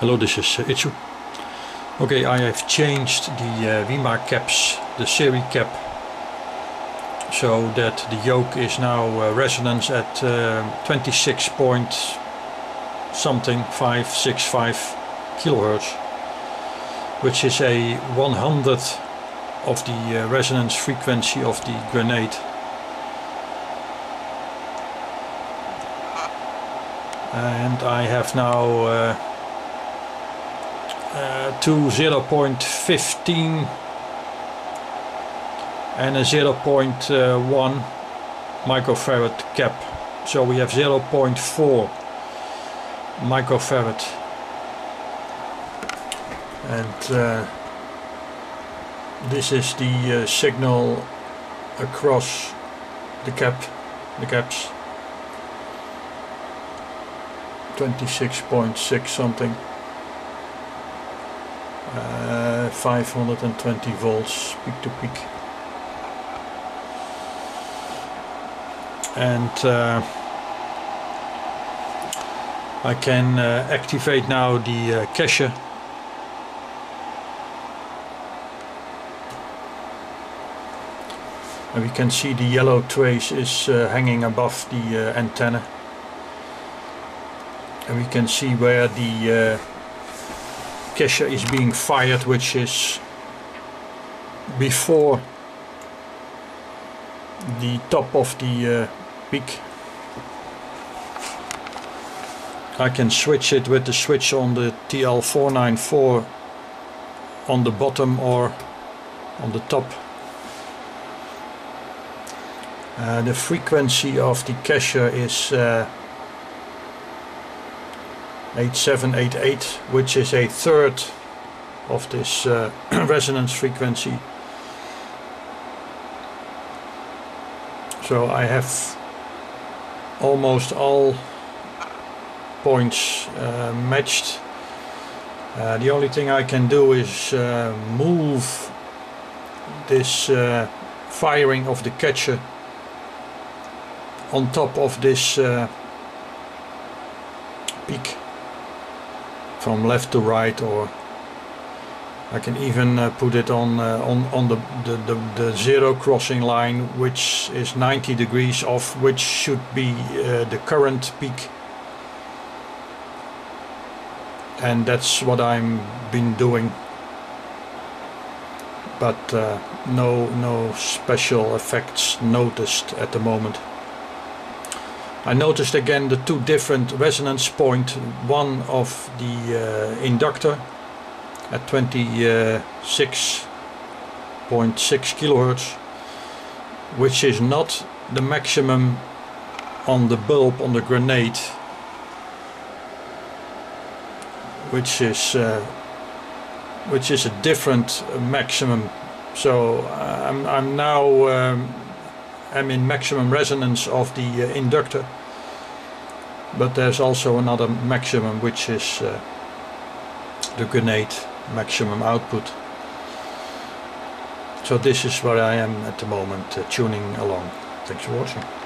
Hello, this is uh, Itsu. Okay, I have changed the uh, WIMA caps, the series cap, so that the yoke is now uh, resonance at uh, 26 point something 565 kilohertz, which is a 100th of the uh, resonance frequency of the grenade. And I have now uh, to 0.15 and a 0.1 microfarad cap. So we have 0.4 microfarad. And uh, this is the uh, signal across the cap the caps. 26.6 something uh, 520 volts peak to peak. And uh, I can uh, activate now the uh, kacher. And we can see the yellow trace is uh, hanging above the uh, antenna. And we can see where the kacher is being fired which is before the top of the uh, peak. I can switch it with the switch on the TL494 on the bottom or on the top. Uh, the frequency of the kacher is uh, 8788 which is a third of this uh, resonance frequency. So I have almost all points uh, matched. Uh, the only thing I can do is uh, move this uh, firing of the kacher on top of this uh, peak from left to right or I can even uh, put it on uh, on on the, the, the, the, zero crossing line which is 90 degrees off which should be uh, the current peak. And that's what I'm been doing. But uh, no no special effects noticed at the moment I noticed again the two different resonance point, one of the uh, inductor at 26.6 kilohertz, which is not the maximum on the bulb on the grenade, which is uh, which is a different maximum. So I'm, I'm now um, am in maximum resonance of the uh, inductor. But there's also another maximum which is uh, the grenade maximum output. So this is where I am at the moment uh, tuning along. Thanks for watching